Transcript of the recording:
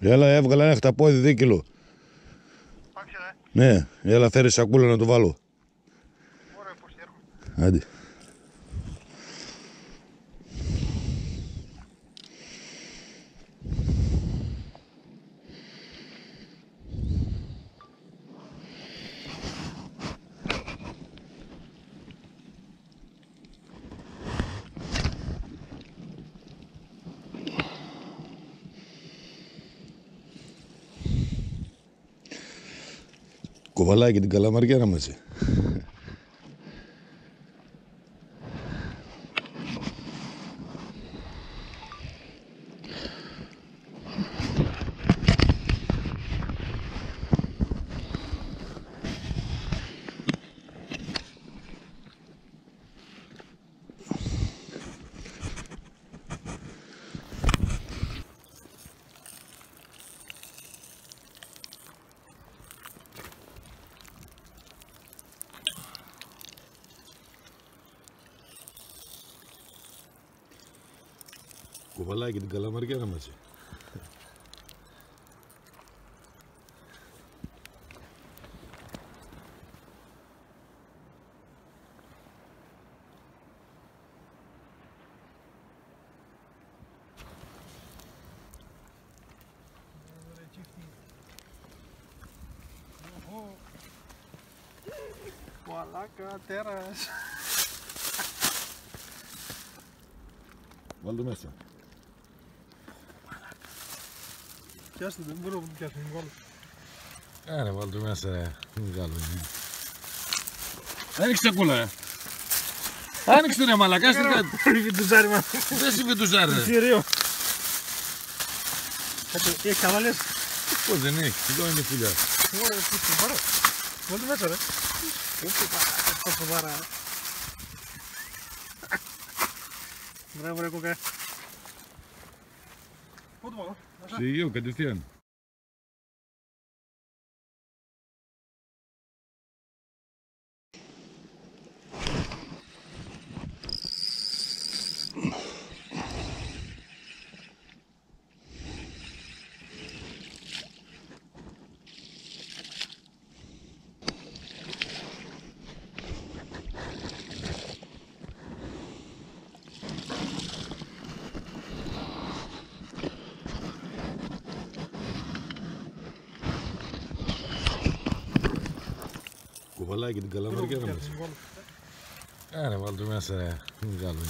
Έλα, έβγαλα ένα χταπόδι δίκυλο. Άξε ρε. Ναι, έλα φέρει σακούλα να το βάλω. Ωραία, πώς έρχομαι. Άντε. Κοβαλάει και την καλαμαριά να μαζί. ಕುಬಲಾಗಿದ್ದು ಗಲಮರಿಗೆ ನಮಸ್ತೆ Calaca, terra. Valdo Mestre. Τέρας. Βάλ' το μέσα. Πιάστε, δεν μπορώ να το πιάσω, μην βάλω. Άρα, βάλ' το μέσα, ρε. Μην βγάλω. Άνοιξε τα κούλα, ρε. Άνοιξε το ρε μαλακά, στην κάτι. Ρίχνει το ζάρι μας. Δεν συμβεί του ζάρε. ρε. Θηρίο. Έχεις καμαλές. Πώς δεν έχει, εδώ είναι η φιλιά. Ωραία, τι το πάρω. Βάλ' το μέσα, ρε. Πόσο βάρα. Μπράβο ρε κοκά. Подвал. Ага. Серега, ты والله قد قلم رقم انا والله مثلا قالوا